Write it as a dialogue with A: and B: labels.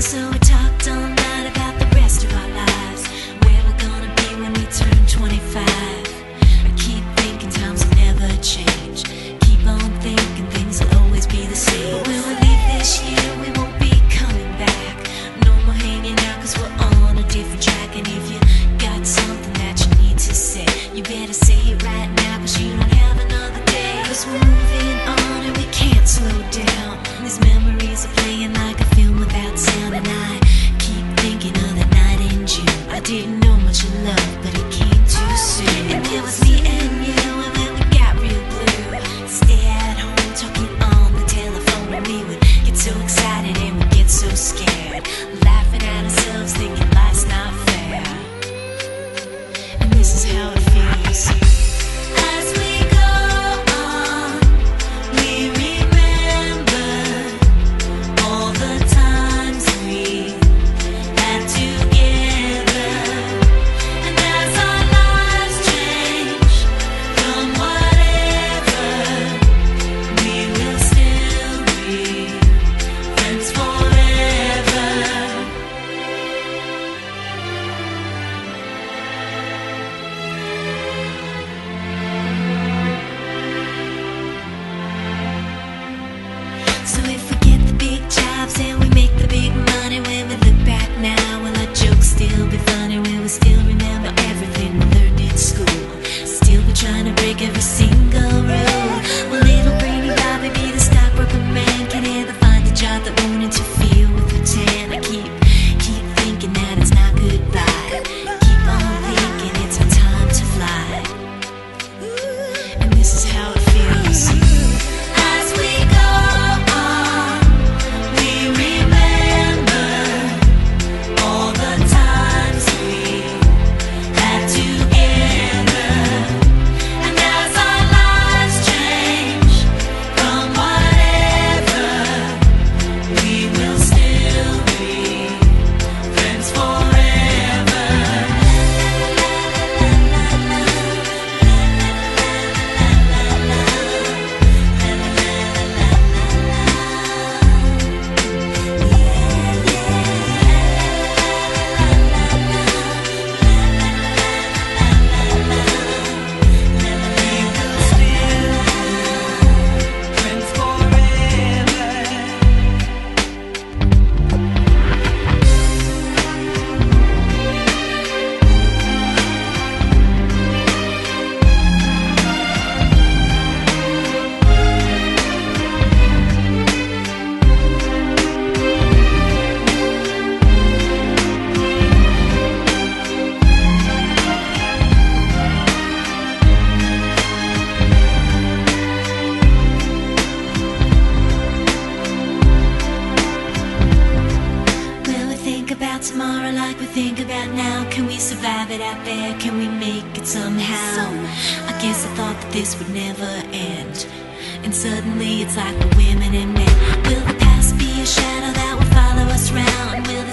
A: so still tomorrow like we think about now? Can we survive it out there? Can we make it somehow? I guess I thought that this would never end. And suddenly it's like we're women and men. Will the past be a shadow that will follow us round? Will